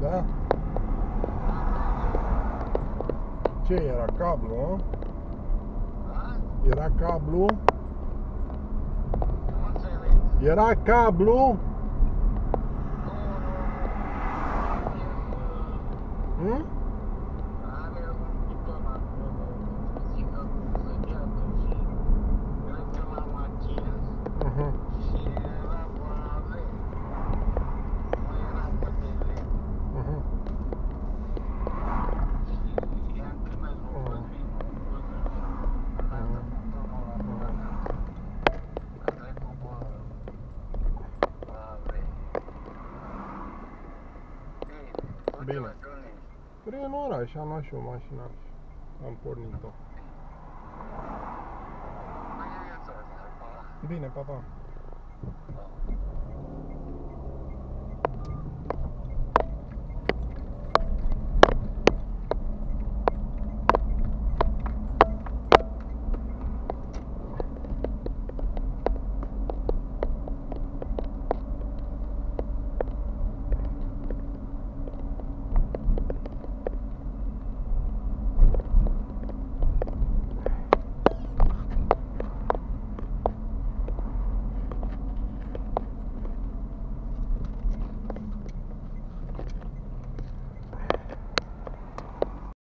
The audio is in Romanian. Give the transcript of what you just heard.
Da? Ce era cablu, mă? Era cablu? Era cablu? Hmm? bine. Prin oraș, am luat și o mașină am pornit-o. Bine, pa, pa.